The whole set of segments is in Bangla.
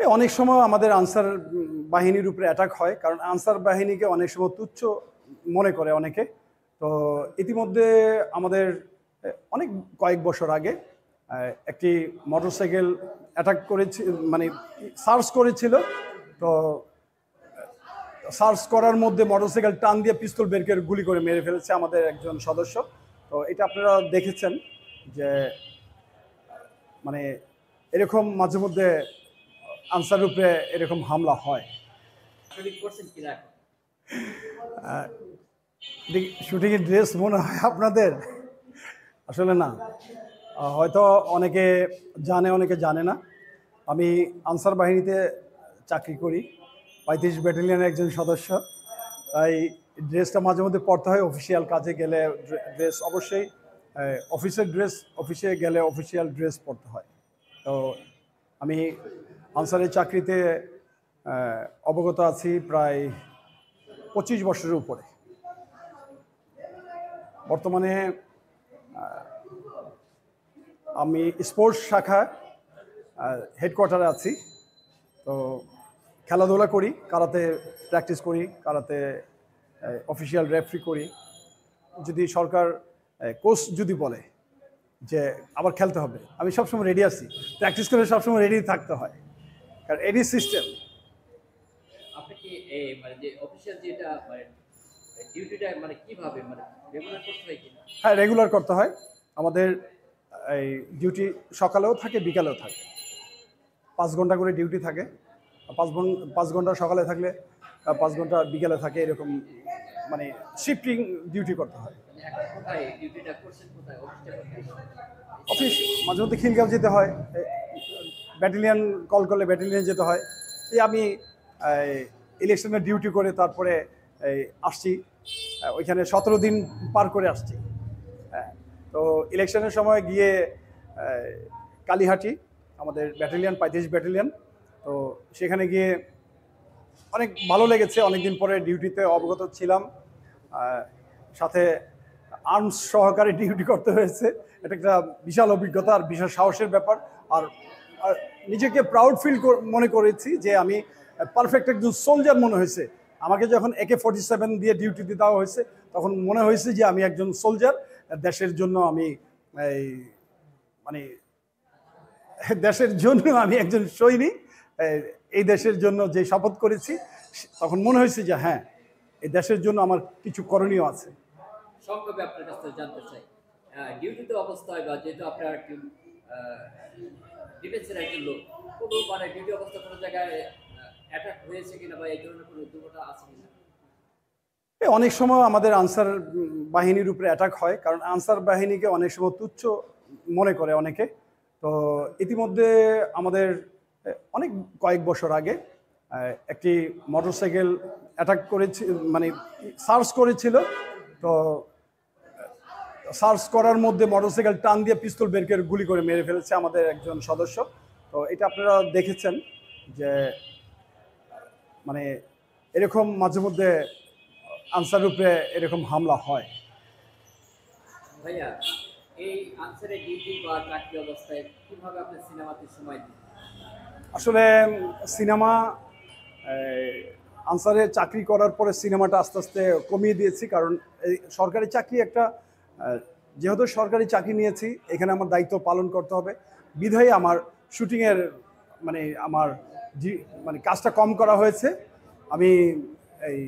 অনেক সময় আমাদের আনসার বাহিনীর উপরে অ্যাটাক হয়, কারণ আনসার বাহিনীকে অনেক সময় তুচ্ছ মনে করে অনেকে। তো ইতিমধ্যে আমাদের অনেক কয়েক বছর আগে একটি মোটরসাইকেল অ্যাটাক করেছি মানে সার্চ করেছিল। তো সার্চ করার মধ্যে মোটরসাইকেল টান দিয়ে পিস্তল বের করে গুলি করে মেরে ফেলেছে আমাদের একজন সদস্য। তো এটা আপনারা দেখেছেন যে মানে এরকম মাঝে মধ্যে আনসার রূপে এরকম হামলা হয়। শুটিংয়ের ড্রেস মনে হয় আপনাদের? আসলে না। হয়তো অনেকে জানে অনেকে জানে না। আমি আনসার বাহিনীতে চাকরি করি পঁয়ত্রিশ ব্যাটালিয়নের একজন সদস্য। তাই ড্রেসটা মাঝে মধ্যে পড়তে হয় অফিসিয়াল কাজে গেলে ড্রেস অবশ্যই অফিসের ড্রেস অফিসে গেলে অফিসিয়াল ড্রেস পরতে হয়। তো আমি আনসারের চাকরিতে অবগত আছি প্রায় পঁচিশ বছরের উপরে। বর্তমানে আমি স্পোর্টস শাখা হেডকোয়ার্টারে আছি। তো খেলাধুলা করি, কারাতে প্র্যাকটিস করি, কারাতে অফিসিয়াল রেফারি করি। যদি সরকার কোচ যদি বলে যে আবার খেলতে হবে, আমি সবসময় রেডি আছি। প্র্যাকটিস করে সবসময় রেডি থাকতে হয়। কারণ এডি সিস্টেম আপনি কি এই মানে যে অফিসিয়াল যেটা মানে ডিউটিটা মানে কীভাবে মানে রেগুলার করতে হয় কিনা? হ্যাঁ রেগুলার করতে হয়। আমাদের এই ডিউটি সকালেও থাকে বিকালেও থাকে। পাঁচ ঘণ্টা করে ডিউটি থাকে। পাঁচ পাঁচ ঘণ্টা সকালে থাকলে পাঁচ ঘণ্টা বিকালে থাকে এরকম মানে শিফটিং ডিউটি করতে হয়। মানে অফিস মাঝে মধ্যে খিলগাঁও যেতে হয়। ব্যাটালিয়ান কল করলে ব্যাটালিয়ান যেতে হয়। এই আমি ইলেকশনের ডিউটি করে তারপরে আসছি। ওইখানে সতেরো দিন পার করে আসছি। হ্যাঁ তো ইলেকশনের সময় গিয়ে কালীহাটি, আমাদের ব্যাটালিয়ান পঁয়ত্রিশ ব্যাটালিয়ান, তো সেখানে গিয়ে অনেক ভালো লেগেছে। অনেকদিন পরে ডিউটিতে অবগত ছিলাম। সাথে আর্মস সহকারে ডিউটি করতে হয়েছে। এটা একটা বিশাল অভিজ্ঞতা আর বিশাল সাহসের ব্যাপার। আর নিজেকে প্রাউড ফিল মনে করেছি যে আমি পারফেক্ট একজন সোলজার মনে হয়েছে। আমাকে যখন একে ফোর্টি সেভেন দিয়ে ডিউটিতে দেওয়া হয়েছে, তখন মনে হয়েছে যে আমি একজন সোলজার দেশের জন্য আমি এই মানে দেশের জন্য আমি একজন সৈনিক। এই- দেশের জন্য যে শপথ করেছি তখন মনে হয়েছে যে হ্যাঁ এই দেশের জন্য আমার কিছু করণীয় আছে। সংক্ষেপে আপনার কাছ থেকে জানতে চাই। ডিউটিতে অবস্থায় বা যেহেতু আপনার ডিফেন্সের একজন লোক। কোনো মানে ডিউটি অবস্থা কোনো জায়গায় অ্যাটাক হয়েছে কিনা বা এই ধরনের কোনো দুর্ঘটনা আছে কিনা? অনেক সময় আমাদের আনসার বাহিনীর উপরে অ্যাটাক হয়, কারণ আনসার বাহিনীকে অনেক সময় তুচ্ছ মনে করে অনেকে। তো ইতিমধ্যে আমাদের অনেক কয়েক বছর আগে একটি মোটরসাইকেল অ্যাটাক করেছি মানে সার্চ করেছিল। তো সার্চ করার মধ্যে মোটরসাইকেল টান দিয়ে পিস্তল বের করে গুলি করে মেরে ফেলেছে আমাদের একজন সদস্য। তো এটা আপনারা দেখেছেন যে মানে এরকম মাঝে মধ্যে আনসার রূপে এরকম হামলা হয়। ভাইয়া এই আনসারের ডিউটি বা চাকরি অবস্থায় কীভাবে আপনি সিনেমাতে সময় দিন? আসলে সিনেমা আনসারে চাকরি করার পরে সিনেমাটা আস্তে আস্তে কমিয়ে দিয়েছি কারণ এই সরকারি চাকরি একটা যেহেতু সরকারি চাকরি নিয়েছি, এখানে আমার দায়িত্ব পালন করতে হবে। বিধায় আমার শুটিংয়ের মানে আমার মানে কাজটা কম করা হয়েছে। আমি এই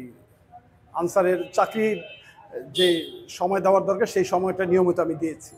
আনসারের চাকরি যে সময় দেওয়ার দরকার, সেই সময়টা নিয়মিত আমি দিয়েছি।